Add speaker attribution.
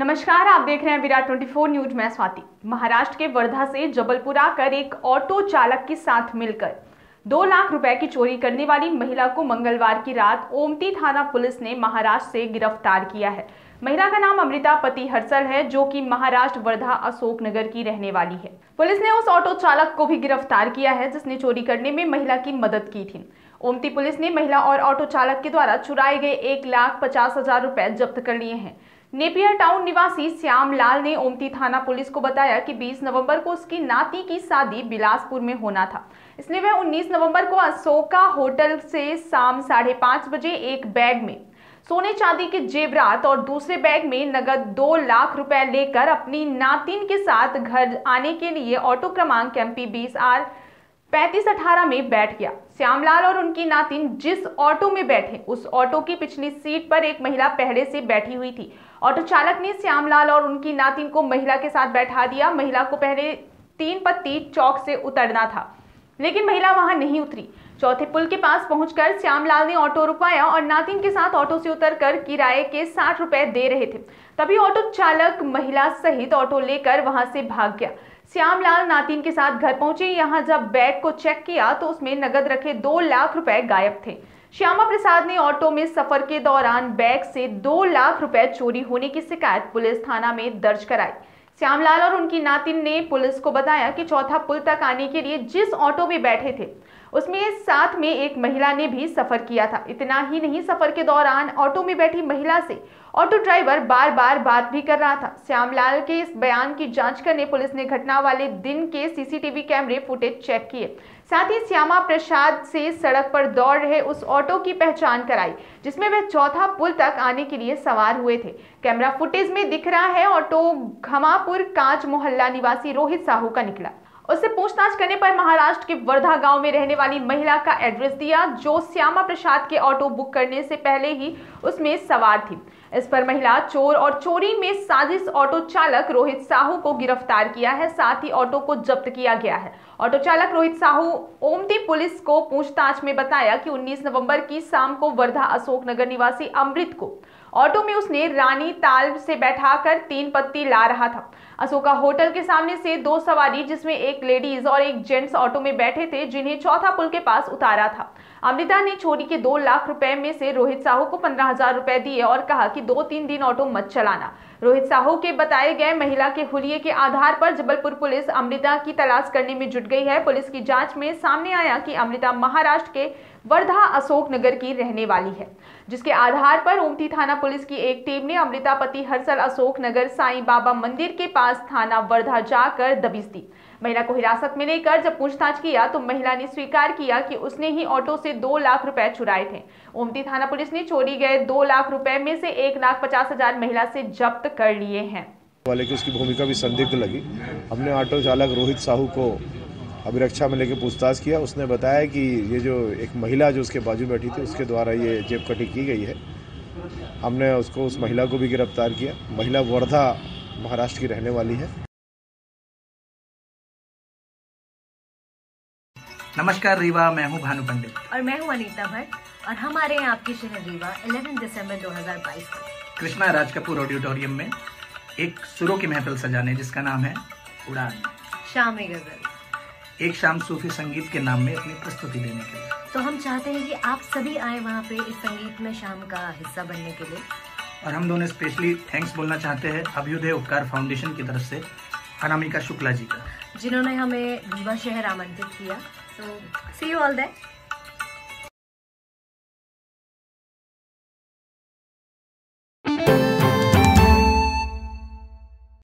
Speaker 1: नमस्कार, आप देख रहे हैं विराट 24 न्यूज़, मैं स्वाति। महाराष्ट्र के वर्धा से जबलपुर आकर एक ऑटो चालक के साथ मिलकर दो लाख रुपए की चोरी करने वाली महिला को मंगलवार की रात ओमती थाना पुलिस ने महाराष्ट्र से गिरफ़्तार किया है। महिला का नाम अमृता पति हर्षल है, जो कि महाराष्ट्र, वर्धा अशोक नगर की रहने वाली है। पुलिस ने उस ऑटो चालक को भी गिरफ़्तार किया है, जिसने चोरी करने में महिला की मदद की थी। ओमती पुलिस ने महिला और ऑटो चालक के द्वारा चुराए गए एक लाख पचास हज़ार रुपए जब्त कर लिए हैं। नेपियर टाउन निवासी श्याम लाल ने ओमती थाना पुलिस को बताया कि 20 नवंबर को उसकी नाती की शादी बिलासपुर में होना था। इसलिए वह 19 नवंबर को अशोका होटल से शाम साढ़े पाँच बजे एक बैग में, सोने चांदी के जेवरात और दूसरे बैग में नगद दो लाख रुपए लेकर अपनी नातिन के साथ घर आने के लिए ऑटो क्रमांक एम पी बीस आर पैंतीस अठारह में बैठ गया। श्यामलाल और उनकी नातिन जिस ऑटो में बैठे, उस ऑटो की पिछली सीट पर एक महिला पहले से बैठी हुई थी। ऑटो चालक ने श्यामलाल और उनकी नातिन को महिला के साथ बैठा दिया। महिला को पहले तीन पत्ती चौक से उतरना था, लेकिन महिला वहाँ नहीं उतरी। चौथे पुल के पास पहुंचकर श्यामलाल ने ऑटो रुकवाया और नातिन के साथ ऑटो से उतरकर किराए के साठ रुपए दे रहे थे। तभी ऑटो चालक महिला सहित ऑटो लेकर वहाँ से भाग गया। श्यामलाल नातिन के साथ घर पहुँचे। यहाँ जब बैग को चेक किया तो उसमें नगद रखे दो लाख रुपए गायब थे। श्यामा प्रसाद ने ऑटो में सफ़र के दौरान बैग से दो लाख रुपए चोरी होने की शिकायत पुलिस थाना में दर्ज कराई। श्यामलाल और उनकी नातिन ने पुलिस को बताया कि चौथा पुल तक आने के लिए जिस ऑटो में बैठे थे उसमें साथ में एक महिला ने भी सफ़र किया था। इतना ही नहीं, सफ़र के दौरान ऑटो में बैठी महिला से ऑटो ड्राइवर बार बार बात भी कर रहा था। श्यामलाल के इस बयान की जाँच करने पुलिस ने घटना वाले दिन के सीसीटीवी कैमरे फुटेज चेक किए। साथ ही श्यामा प्रसाद से सड़क पर दौड़ रहे उस ऑटो की पहचान कराई, जिसमें वह चौथा पुल तक आने के लिए सवार हुए थे। कैमरा फुटेज में दिख रहा है, ऑटो घमापुर, कांच मोहल्ला निवासी रोहित साहू का निकला। उससे पूछताछ करने पर महाराष्ट्र के वर्धा गाँव में रहने वाली महिला का एड्रेस दिया, जो श्यामा प्रसाद के ऑटो बुक करने से पहले ही उसमें सवार थी। इस पर महिला चोर और चोरी में साजिश ऑटो चालक रोहित साहू को गिरफ़्तार किया है। साथ ही ऑटो को जब्त किया गया है। ऑटो चालक रोहित साहू ओमती पुलिस को पूछताछ में बताया कि 19 नवंबर की शाम को वर्धा अशोक नगर निवासी अमृत को ऑटो में उसने रानी ताल से बैठाकर तीन पत्ती ला रहा था। अशोका होटल के सामने से दो सवारी, जिसमें एक लेडीज़ और एक जेंट्स ऑटो में बैठे थे, जिन्हें चौथा पुल के पास उतारा था। अमृता ने चोरी के दो लाख रुपए में से रोहित साहू को पंद्रह हज़ार रुपए दिए और कहा कि दो तीन दिन ऑटो मत चलाना। रोहित साहू के बताए गए महिला के हुलिये के आधार पर जबलपुर पुलिस अमृता की तलाश करने में जुट गई है। पुलिस की जाँच में सामने आया कि अमृता महाराष्ट्र के वर्धा अशोक नगर की रहने वाली है, जिसके आधार पर ओमती थाना पुलिस की एक टीम ने अमृता पति हरसल अशोक नगर साईं बाबा मंदिर के पास थाना वर्धा जाकर दबिश दी। महिला को हिरासत में लेकर जब पूछताछ किया तो महिला ने स्वीकार किया कि उसने ही ऑटो से दो लाख रुपए चुराए थे। ओमती थाना पुलिस ने चोरी गए दो लाख रुपए में से एक लाख पचास हज़ार महिला से जब्त कर लिए हैं।
Speaker 2: वाले की उसकी भूमिका भी संदिग्ध लगी। हमने ऑटो चालक रोहित साहू को अभिरक्षा में लेके पूछताछ किया। उसने बताया कि ये जो एक महिला जो उसके बाजू बैठी थी उसके द्वारा ये जेब कटी की गई है। हमने उसको उस महिला को भी गिरफ़्तार किया। महिला वर्धा महाराष्ट्र की रहने वाली है।
Speaker 3: नमस्कार रीवा। मैं हूँ भानु पंडित।
Speaker 4: और मैं हूँ अनीता भट्ट। और हम आ रहे हैं आपके शहर रीवा 11 दिसंबर 2022 को।
Speaker 3: कृष्णा राज कपूर ऑडिटोरियम में एक सुरों की महफिल सजाने जिसका नाम है उड़ान।
Speaker 4: शाम गज़ल।
Speaker 3: एक शाम सूफी संगीत के नाम में अपनी प्रस्तुति देने के लिए।
Speaker 4: तो हम चाहते हैं कि आप सभी आए वहाँ पे इस संगीत में शाम का हिस्सा बनने के लिए।
Speaker 3: और हम दोनों स्पेशली थैंक्स बोलना चाहते हैं अभ्युदय उपकार फाउंडेशन की तरफ़ से अनामिका शुक्ला जी का।
Speaker 4: जिन्होंने हमें रीवा शहर आमंत्रित किया। तो सी यू ऑल दैट